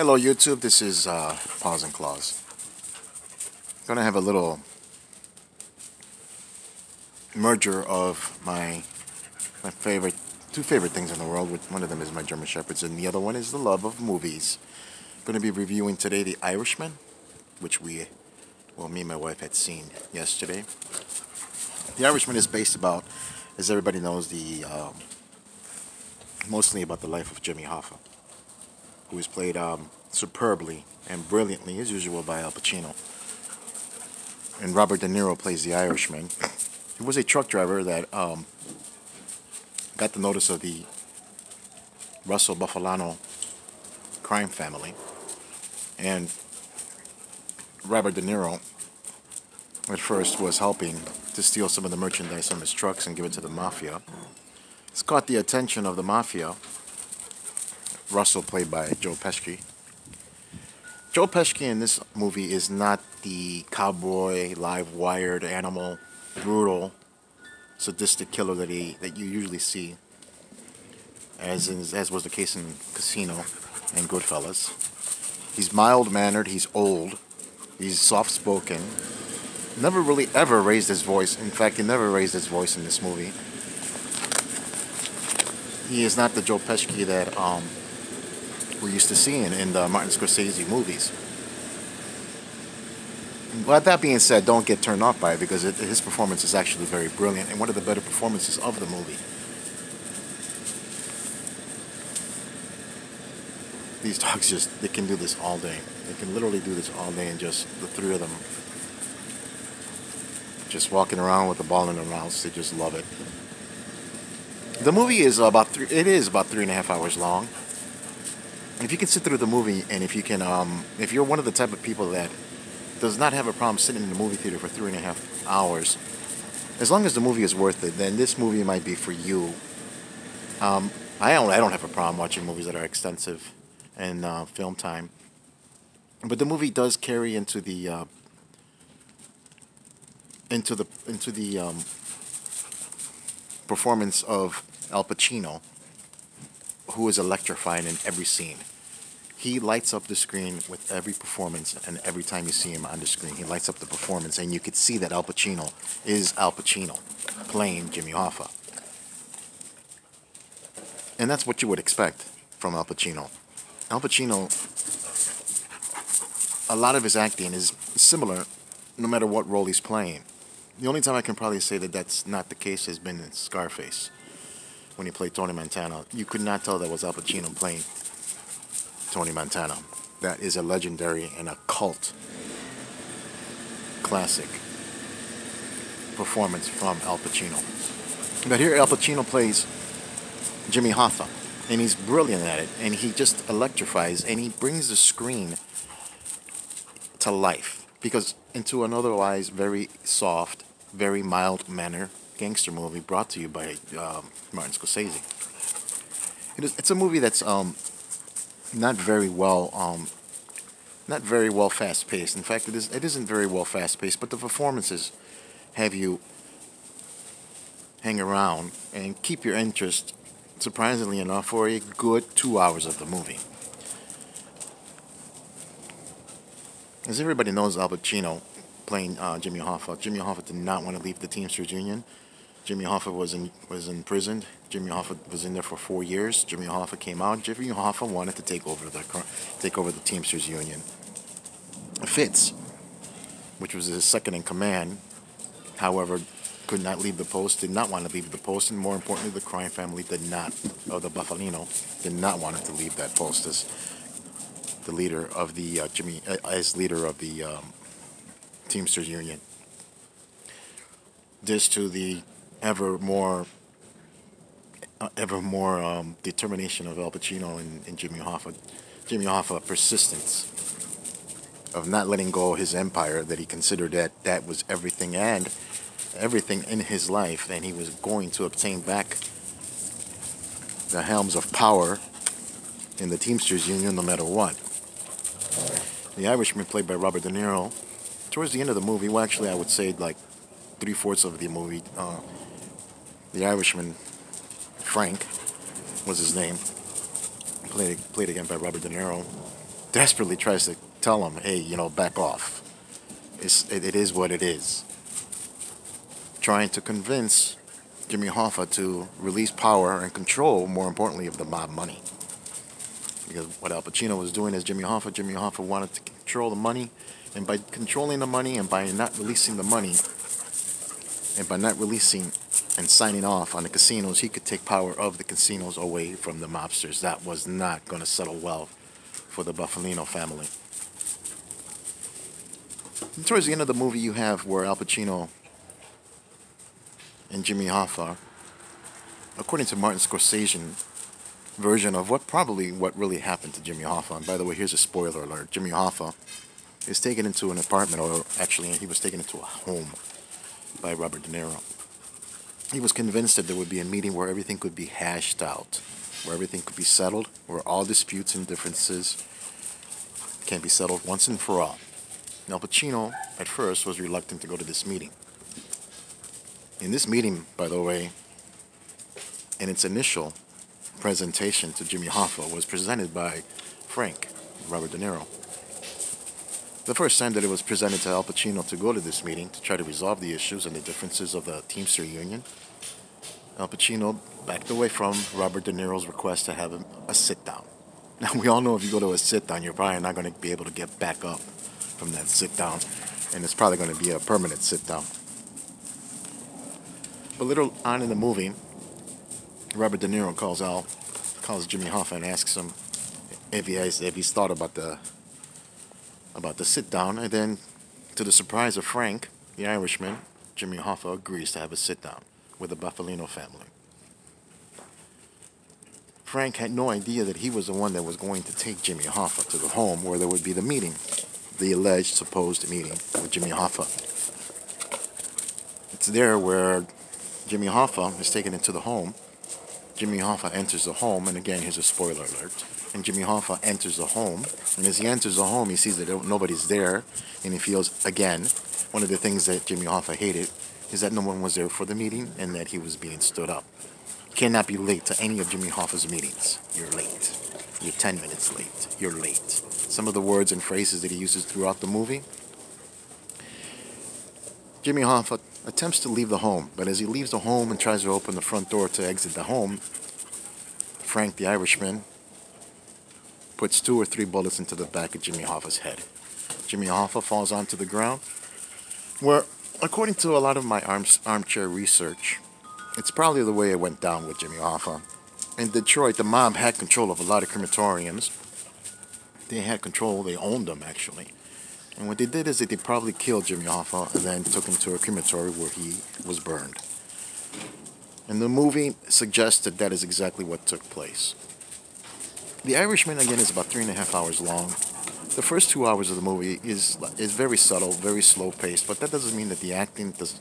Hello YouTube, this is uh, Paws and Claws. Gonna have a little merger of my my favorite two favorite things in the world. One of them is my German Shepherds, and the other one is the love of movies. Gonna be reviewing today The Irishman, which we, well, me and my wife had seen yesterday. The Irishman is based about, as everybody knows, the um, mostly about the life of Jimmy Hoffa who is played um, superbly and brilliantly, as usual, by Al Pacino. And Robert De Niro plays the Irishman. He was a truck driver that um, got the notice of the Russell Bufalino crime family. And Robert De Niro, at first, was helping to steal some of the merchandise from his trucks and give it to the mafia. It's caught the attention of the mafia Russell, played by Joe Pesci. Joe Pesci in this movie is not the cowboy, live wired animal, brutal, sadistic killer that he that you usually see, as in, as was the case in Casino and Goodfellas. He's mild mannered. He's old. He's soft spoken. Never really ever raised his voice. In fact, he never raised his voice in this movie. He is not the Joe Pesci that um, we're used to seeing in the Martin Scorsese movies. But that being said, don't get turned off by it because it, his performance is actually very brilliant and one of the better performances of the movie. These dogs just, they can do this all day. They can literally do this all day and just, the three of them, just walking around with the ball in their mouths. They just love it. The movie is about three, it is about three and a half hours long if you can sit through the movie and if you can, um, if you're one of the type of people that does not have a problem sitting in the movie theater for three and a half hours, as long as the movie is worth it, then this movie might be for you. Um, I don't, I don't have a problem watching movies that are extensive in uh, film time, but the movie does carry into the uh, into the into the um, performance of Al Pacino, who is electrifying in every scene he lights up the screen with every performance and every time you see him on the screen he lights up the performance and you could see that Al Pacino is Al Pacino playing Jimmy Hoffa. And that's what you would expect from Al Pacino. Al Pacino a lot of his acting is similar no matter what role he's playing. The only time I can probably say that that's not the case has been in Scarface when he played Tony Montana. You could not tell that was Al Pacino playing Tony Montana. That is a legendary and a cult classic performance from Al Pacino. But here Al Pacino plays Jimmy Hoffa, and he's brilliant at it, and he just electrifies, and he brings the screen to life because into an otherwise very soft, very mild manner gangster movie brought to you by um, Martin Scorsese. It is, it's a movie that's um, not very well um, not very well fast paced. In fact, it is it isn't very well fast paced, but the performances have you hang around and keep your interest. Surprisingly enough, for a good two hours of the movie. As everybody knows, Al Pacino playing uh, Jimmy Hoffa. Jimmy Hoffa did not want to leave the Teamsters Union. Jimmy Hoffa was in was imprisoned. Jimmy Hoffa was in there for four years. Jimmy Hoffa came out. Jimmy Hoffa wanted to take over the take over the Teamsters Union. Fitz, which was his second in command, however, could not leave the post. Did not want to leave the post, and more importantly, the crime family did not, or the Bufalino, did not want him to leave that post as the leader of the uh, Jimmy uh, as leader of the um, Teamsters Union. This to the ever more uh, ever more um, determination of Al Pacino and, and Jimmy Hoffa. Jimmy Hoffa persistence of not letting go of his empire that he considered that that was everything and everything in his life and he was going to obtain back the helms of power in the Teamsters Union no matter what. The Irishman played by Robert De Niro towards the end of the movie, well actually I would say like three-fourths of the movie, uh, the Irishman, Frank, was his name. Played played again by Robert De Niro. desperately tries to tell him, hey, you know, back off. It's, it, it is what it is. Trying to convince Jimmy Hoffa to release power and control, more importantly, of the mob money. Because what Al Pacino was doing as Jimmy Hoffa, Jimmy Hoffa wanted to control the money, and by controlling the money and by not releasing the money, and by not releasing and signing off on the casinos, he could take power of the casinos away from the mobsters. That was not going to settle well for the Bufalino family. And towards the end of the movie, you have where Al Pacino and Jimmy Hoffa, according to Martin Scorsese version of what probably what really happened to Jimmy Hoffa. And by the way, here's a spoiler alert: Jimmy Hoffa is taken into an apartment, or actually, he was taken into a home by Robert De Niro. He was convinced that there would be a meeting where everything could be hashed out, where everything could be settled, where all disputes and differences can be settled once and for all. Al Pacino, at first, was reluctant to go to this meeting. In this meeting, by the way, in its initial presentation to Jimmy Hoffa, was presented by Frank, Robert De Niro. The first time that it was presented to Al Pacino to go to this meeting to try to resolve the issues and the differences of the Teamster Union, Al Pacino backed away from Robert De Niro's request to have a sit down. Now, we all know if you go to a sit down, you're probably not going to be able to get back up from that sit down, and it's probably going to be a permanent sit down. But later on in the movie, Robert De Niro calls Al, calls Jimmy Hoffa and asks him if he has, if he's thought about the about the sit down, and then, to the surprise of Frank, the Irishman, Jimmy Hoffa agrees to have a sit down with the Bufalino family. Frank had no idea that he was the one that was going to take Jimmy Hoffa to the home where there would be the meeting, the alleged supposed meeting with Jimmy Hoffa. It's there where Jimmy Hoffa is taken into the home. Jimmy Hoffa enters the home, and again, here's a spoiler alert. And Jimmy Hoffa enters the home, and as he enters the home, he sees that nobody's there, and he feels, again, one of the things that Jimmy Hoffa hated is that no one was there for the meeting and that he was being stood up. You cannot be late to any of Jimmy Hoffa's meetings. You're late. You're 10 minutes late. You're late. Some of the words and phrases that he uses throughout the movie. Jimmy Hoffa attempts to leave the home, but as he leaves the home and tries to open the front door to exit the home, Frank the Irishman puts two or three bullets into the back of Jimmy Hoffa's head. Jimmy Hoffa falls onto the ground, where, according to a lot of my arm, armchair research, it's probably the way it went down with Jimmy Hoffa. In Detroit, the mob had control of a lot of crematoriums. They had control, they owned them actually. And what they did is that they probably killed Jimmy Hoffa and then took him to a crematory where he was burned. And the movie suggests that that is exactly what took place. The Irishman, again, is about three and a half hours long. The first two hours of the movie is is very subtle, very slow paced, but that doesn't mean that the acting doesn't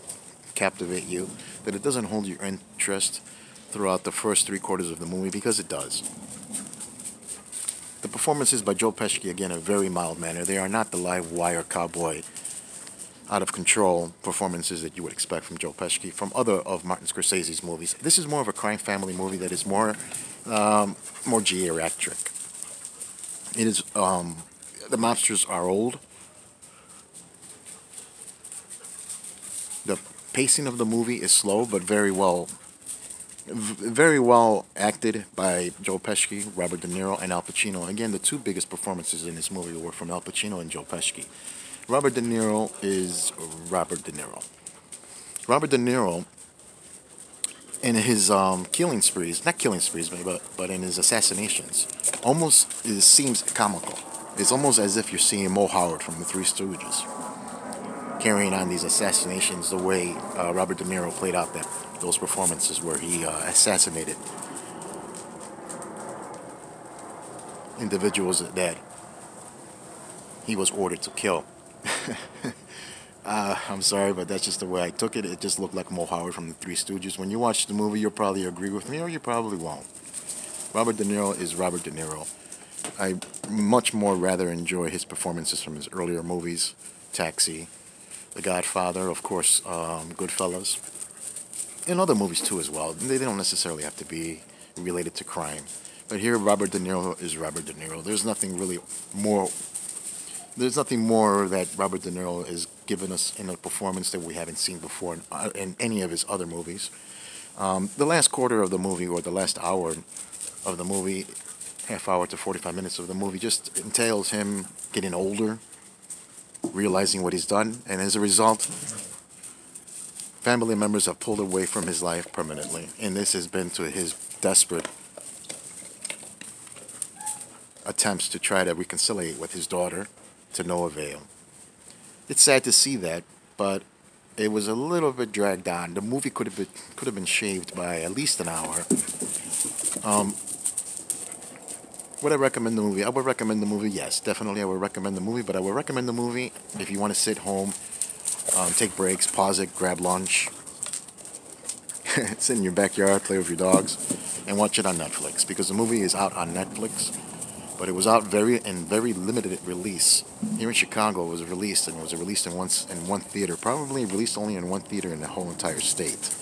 captivate you, that it doesn't hold your interest throughout the first three quarters of the movie, because it does. The performances by Joe Pesci, again, a very mild manner. They are not the live wire cowboy, out of control performances that you would expect from Joe Pesci from other of Martin Scorsese's movies. This is more of a crime family movie that is more, um, more geriatric. It is, um, the mobsters are old. The pacing of the movie is slow, but very well very well acted by Joe Pesci, Robert De Niro, and Al Pacino. Again, the two biggest performances in this movie were from Al Pacino and Joe Pesci. Robert De Niro is Robert De Niro. Robert De Niro, in his um, killing sprees, not killing sprees, but but in his assassinations, almost seems comical. It's almost as if you're seeing Moe Howard from the Three Stooges carrying on these assassinations the way uh, Robert De Niro played out that those performances where he uh, assassinated individuals that he was ordered to kill. uh, I'm sorry, but that's just the way I took it. It just looked like Moe Howard from the Three Stooges. When you watch the movie, you'll probably agree with me, or you probably won't. Robert De Niro is Robert De Niro. I much more rather enjoy his performances from his earlier movies, Taxi, The Godfather, of course, um, Goodfellas, and other movies too as well. They, they don't necessarily have to be related to crime. But here, Robert De Niro is Robert De Niro. There's nothing really more. There's nothing more that Robert De Niro has given us in a performance that we haven't seen before in, uh, in any of his other movies. Um, the last quarter of the movie, or the last hour of the movie, half hour to 45 minutes of the movie, just entails him getting older, realizing what he's done, and as a result, family members have pulled away from his life permanently. And this has been to his desperate attempts to try to reconcile with his daughter to no avail. It's sad to see that, but it was a little bit dragged on. The movie could have been could have been shaved by at least an hour. Um, would I recommend the movie? I would recommend the movie. Yes, definitely, I would recommend the movie. But I would recommend the movie if you want to sit home, um, take breaks, pause it, grab lunch, sit in your backyard, play with your dogs, and watch it on Netflix because the movie is out on Netflix but it was out very in very limited release. Here in Chicago, it was released and it was released in one in one theater, probably released only in one theater in the whole entire state.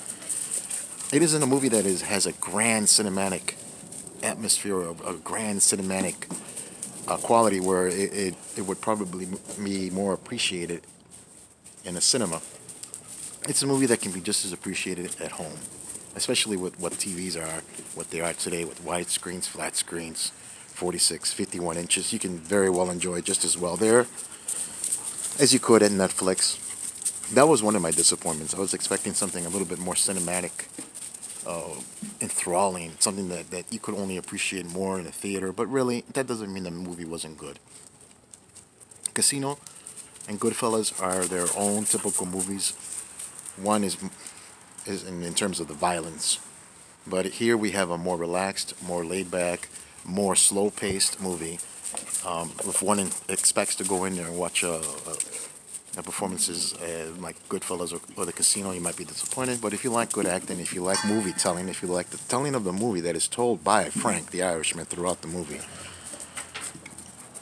It isn't a movie that is has a grand cinematic atmosphere, a, a grand cinematic uh, quality where it, it, it would probably be more appreciated in a cinema. It's a movie that can be just as appreciated at home, especially with what TVs are, what they are today with wide screens, flat screens 46, 51 inches. You can very well enjoy just as well there as you could at Netflix. That was one of my disappointments. I was expecting something a little bit more cinematic, uh, enthralling, something that, that you could only appreciate more in a theater, but really, that doesn't mean the movie wasn't good. Casino and Goodfellas are their own typical movies. One is, is in, in terms of the violence, but here we have a more relaxed, more laid back, more slow-paced movie. Um, if one expects to go in there and watch a, a, a performances uh, like Goodfellas or, or The Casino, you might be disappointed. But if you like good acting, if you like movie telling, if you like the telling of the movie that is told by Frank the Irishman throughout the movie,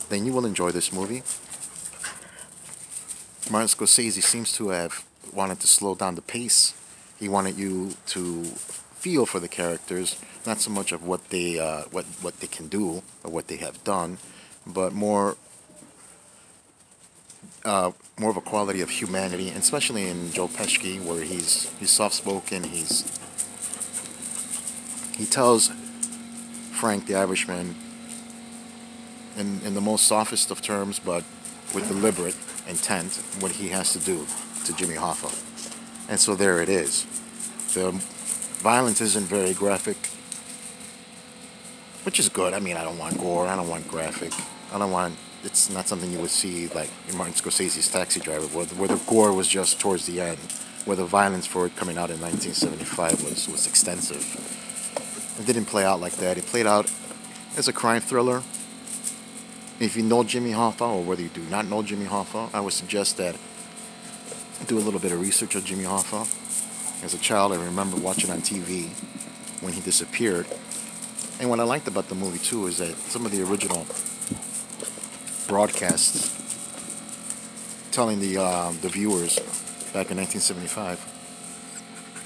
then you will enjoy this movie. Martin Scorsese seems to have wanted to slow down the pace. He wanted you to feel for the characters, not so much of what they uh, what what they can do or what they have done, but more uh, more of a quality of humanity, especially in Joe Pesci, where he's he's soft spoken. He's he tells Frank the Irishman in in the most softest of terms, but with deliberate intent, what he has to do to Jimmy Hoffa, and so there it is. The Violence isn't very graphic, which is good. I mean, I don't want gore. I don't want graphic. I don't want. It's not something you would see like in Martin Scorsese's Taxi Driver, where the, where the gore was just towards the end, where the violence for it coming out in 1975 was was extensive. It didn't play out like that. It played out as a crime thriller. If you know Jimmy Hoffa, or whether you do not know Jimmy Hoffa, I would suggest that do a little bit of research on Jimmy Hoffa as a child, I remember watching on TV when he disappeared. And what I liked about the movie too is that some of the original broadcasts telling the uh, the viewers back in 1975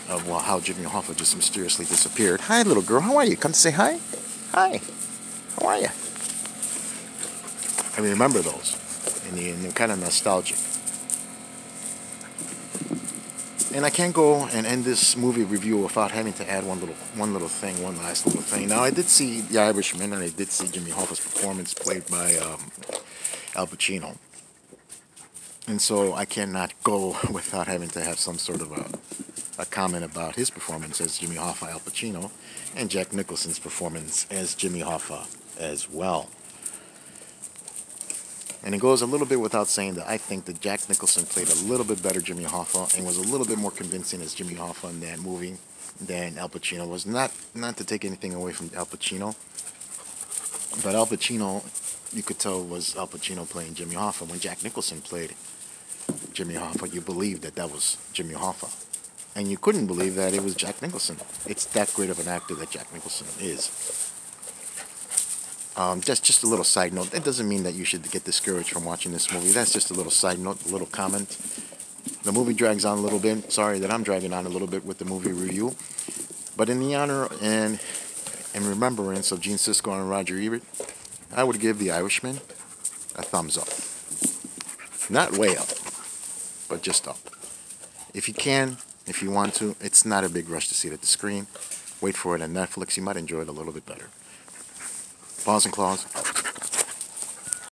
of well, how Jimmy Hoffa just mysteriously disappeared. Hi, little girl. How are you? Come say hi. Hi. How are you? I remember those, and, and they're kind of nostalgic. And I can't go and end this movie review without having to add one little one little thing, one last little thing. Now I did see The Irishman and I did see Jimmy Hoffa's performance played by um, Al Pacino. And so I cannot go without having to have some sort of a, a comment about his performance as Jimmy Hoffa, Al Pacino, and Jack Nicholson's performance as Jimmy Hoffa as well. And it goes a little bit without saying that I think that Jack Nicholson played a little bit better Jimmy Hoffa and was a little bit more convincing as Jimmy Hoffa in that movie than Al Pacino was. Not not to take anything away from Al Pacino, but Al Pacino, you could tell was Al Pacino playing Jimmy Hoffa. When Jack Nicholson played Jimmy Hoffa, you believed that that was Jimmy Hoffa. And you couldn't believe that it was Jack Nicholson. It's that great of an actor that Jack Nicholson is. Um, just just a little side note. That doesn't mean that you should get discouraged from watching this movie. That's just a little side note, a little comment. The movie drags on a little bit. Sorry that I'm dragging on a little bit with the movie review. But in the honor and in remembrance of Gene Siskel and Roger Ebert, I would give The Irishman a thumbs up. Not way up, but just up. If you can, if you want to, it's not a big rush to see it at the screen. Wait for it on Netflix. You might enjoy it a little bit better. Paws and Claws.